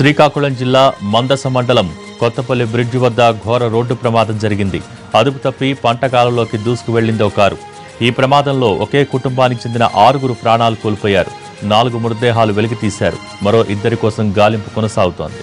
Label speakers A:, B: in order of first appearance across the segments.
A: శ్రీకాకుళం జిల్లా మందస మండలం కొత్తపల్లి బ్రిడ్జ్ వద్ద ఘోర రోడ్డు ప్రమాదం జరిగింది. అదుపు తప్పి పంట కాలంలోకి దూసుకు వెళ్ళింది ఒక కారు. ఈ ప్రమాదంలో ఒకే కుటుంబానికి చెందిన ఆరుగురు ప్రాణాలు కోల్పోయారు. నాలుగు మృతదేహాలు వెలికి తీశారు మరో ఇద్దరి కోసం గాలింపు కొనసాగుతోంది.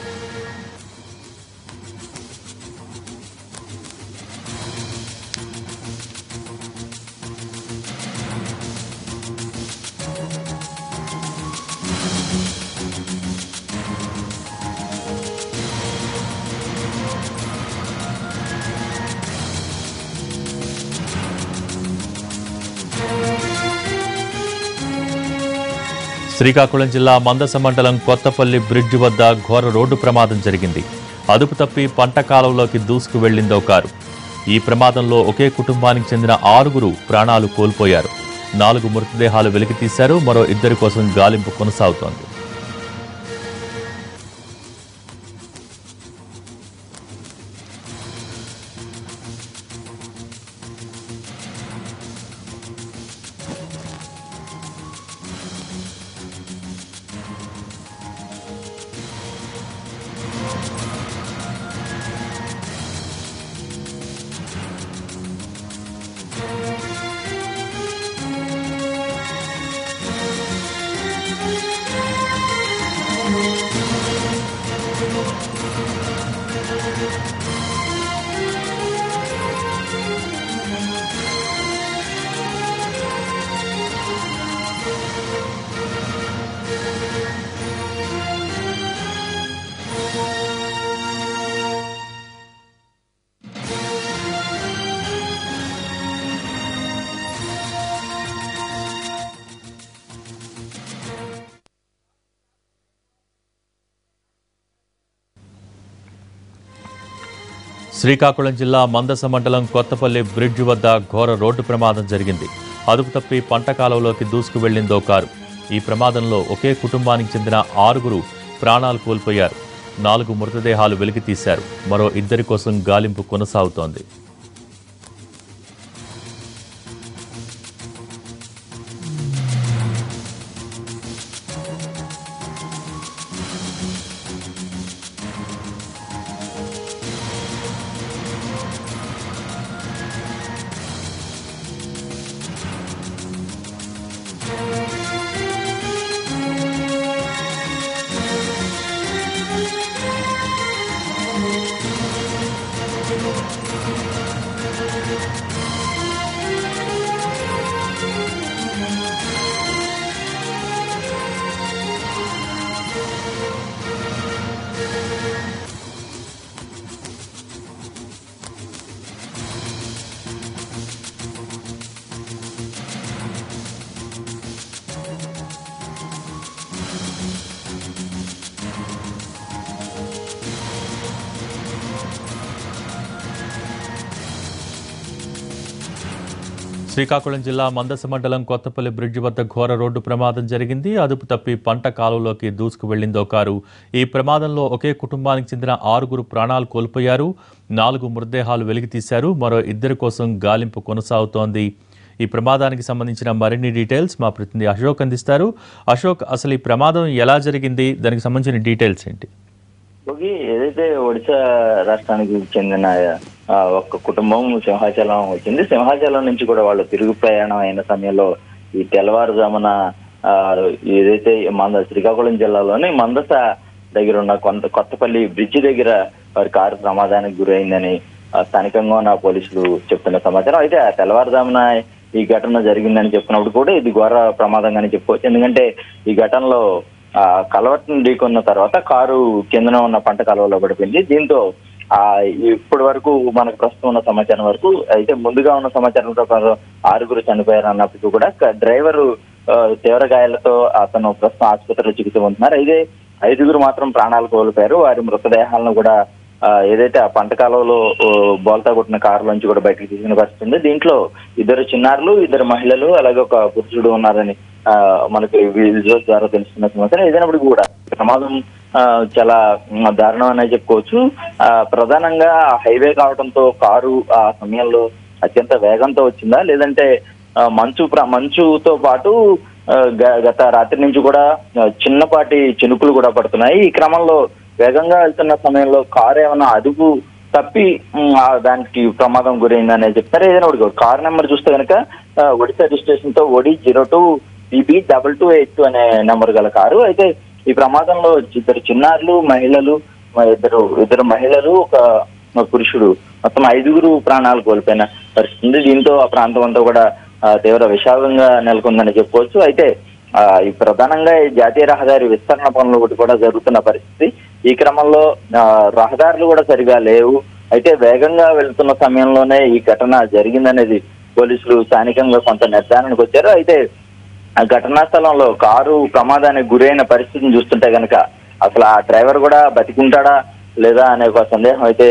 A: శ్రీకాకుళం జిల్లా మందస మండలం కొత్తపల్లి బ్రిడ్జ్ వద్ద ఘోర రోడ్డు ప్రమాదం జరిగింది. అదుపు తప్పి పంట కాలంలోకి దూసుకు వెళ్ళిందో కారు. ఈ ప్రమాదంలో ఒకే కుటుంబానికి చెందిన ఆరుగురు ప్రాణాలు కోల్పోయారు. నాలుగు మృతదేహాలు వెలికితీశారు. మరో ఇద్దరి కోసం గాలింపు కొనసాగుతోంది. శ్రీకాకుళం జిల్లా మందస మండలం కొత్తపల్లి బ్రిడ్జ్ వద్ద ఘోర రోడ్డు ప్రమాదం జరిగింది. అదుపు తప్పి పంట కాలంలోకి దూసుకు వెళ్ళిందో కారు. ఈ ప్రమాదంలో ఒకే కుటుంబానికి చెందిన ఆరుగురు ప్రాణాలు కోల్పోయారు. నాలుగు మృతదేహాలు వెలికి తీశారు మరో ఇద్దరి కోసం గాలింపు కొనసాగుతోంది. శ్రీకాకుళం జిల్లా మందస మండలం కొత్తపల్లి బ్రిడ్జ్ వద్ద ఘోర రోడ్డు ప్రమాదం జరిగింది. అదుపు తప్పి పంట కాలువలోకి దూసుకు వెళ్ళిందో కారు. ఈ ప్రమాదంలో ఒకే కుటుంబానికి చెందిన ఆరుగురు ప్రాణాలు కోల్పోయారు. నాలుగు మృతదేహాలు వెలికితీశారు మరో ఇద్దరి కోసం గాలింపు కొనసాగుతోంది. ఈ ప్రమాదానికి సంబంధించిన మరిన్ని డీటెయిల్స్ మా ప్రతినిధి అశోక్ అందిస్తారు. అశోక్ అసలు ఈ ప్రమాదం ఎలా జరిగింది? దానికి సంబంధించిన డీటెయిల్స్ ఏంటి?
B: యోగి ఏదైతే ఒడిశా రాష్ట్రానికి చెందిన ఒక కుటుంబం సింహాచలం వచ్చింది. సింహాచలం నుంచి కూడా వాళ్ళు తిరుగు ప్రయాణం అయిన సమయంలో ఈ తెల్లవారుజామున ఆ, ఏదైతే మంద శ్రీకాకుళం జిల్లాలోని మందస దగ్గర ఉన్న కొంత కొత్తపల్లి బ్రిడ్జి దగ్గర వారి కారు ప్రమాదానికి గురైందని స్థానికంగా ఉన్న పోలీసులు చెప్తున్న సమాచారం. అయితే ఆ తెల్లవారుజామున ఈ ఘటన జరిగిందని చెప్పినప్పుడు కూడా ఇది ఘోర ప్రమాదంగానే చెప్పుకోవచ్చు. ఎందుకంటే ఈ ఘటనలో ఆ కలవట్టును ఢీకొన్న తర్వాత కారు కిందన ఉన్న పంట కాలువలో పడిపోయింది. దీంతో ఇప్పటి వరకు మనకు ప్రస్తుతం ఉన్న సమాచారం వరకు అయితే ముందుగా ఉన్న సమాచారం ప్రకారం ఆరుగురు చనిపోయారు అన్నప్పటికీ కూడా డ్రైవరు తీవ్ర గాయాలతో అతను ప్రస్తుతం ఆసుపత్రిలో చికిత్స పొందుతున్నారు. అయితే ఐదుగురు మాత్రం ప్రాణాలు కోల్పోయారు. వారి మృతదేహాలను కూడా ఏదైతే ఆ పంట కాలంలో బోల్తా కొట్టిన కారులోంచి కూడా బయటకు తీసిన పరిస్థితి ఉంది. దీంట్లో ఇద్దరు చిన్నారులు ఇద్దరు మహిళలు అలాగే ఒక పురుషుడు ఉన్నారని ఆ, మనకి విజువల్స్ ద్వారా తెలుస్తున్న సమాచారం. ఏదైనప్పుడు కూడా ప్రమాదం ఆ, చాలా దారుణం అనే చెప్పుకోవచ్చు. ఆ, ప్రధానంగా హైవే కావడంతో కారు ఆ సమయంలో అత్యంత వేగంతో వచ్చిందా? లేదంటే మంచు మంచుతో పాటు గ- గత రాత్రి నుంచి కూడా చిన్నపాటి చినుకులు కూడా పడుతున్నాయి. ఈ క్రమంలో వేగంగా వెళ్తున్న సమయంలో కారు ఏమైనా అదుపు తప్పి ఆ దానికి ప్రమాదం గురైందనే చెప్తారు? ఏదైనా ఒకటి కార్ నెంబర్ చూస్తే కనుక Odisha రిజిస్ట్రేషన్తో OD zero two BB double two eight two అనే నెంబర్ గల కారు. అయితే ఈ ప్రమాదంలో ఇద్దరు చిన్నారులు మహిళలు ఇద్దరు ఇద్దరు మహిళలు ఒక పురుషుడు. మొత్తం ఐదుగురు ప్రాణాలు కోల్పోయిన పరిస్థితి దీంతో ఆ ప్రాంతం అంతా కూడా తీవ్ర విషాదంగా నెలకొందని చెప్పుకోవచ్చు. అయితే ఆ, ఈ ప్రధానంగా ఈ జాతీయ రహదారి విస్తరణ పనులు ఒకటి కూడా జరుగుతున్న పరిస్థితి. ఈ క్రమంలో రహదారులు కూడా సరిగా లేవు. అయితే వేగంగా వెళ్తున్న సమయంలోనే ఈ ఘటన జరిగిందనేది పోలీసులు స్థానికంగా కొంత నిర్ధారణకు వచ్చారు. అయితే ఘటనా స్థలంలో కారు ప్రమాదానికి గురైన పరిస్థితిని చూస్తుంటే గనక అసలు ఆ డ్రైవర్ కూడా బతికుంటాడా లేదా అనే ఒక సందేహం అయితే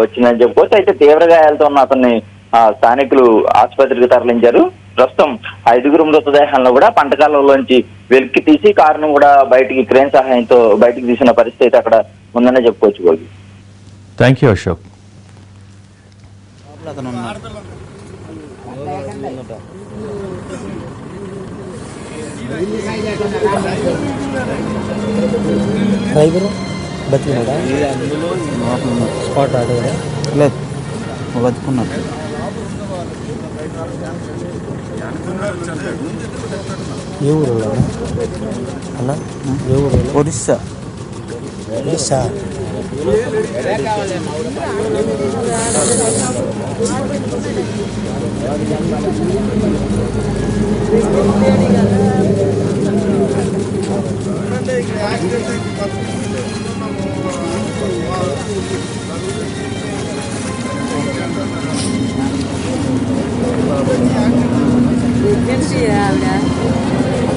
B: వచ్చిందని చెప్పుకోవచ్చు అయితే తీవ్ర గాయాలతో ఉన్న అతన్ని ఆ, స్థానికులు ఆసుపత్రికి తరలించారు. ప్రస్తుతం ఐదుగురు మృతదేహాలను కూడా పంటకాలంలోంచి వెలికి తీసి కారును కూడా బయటికి క్రేన్ సహాయంతో బయటికి తీసిన పరిస్థితి అయితే అక్కడ ఉందనే చెప్పుకోవచ్చు Gogi
A: thank you Ashok
C: driver బతికినాడా? Spot ఆడాడా
D: లేదు. బతుకున్నాడు.
C: ఏ ఊరు అన్న ఏ ఊరు
D: Odisha.
C: Odisha?
E: Qué ansiedad, ¿verdad?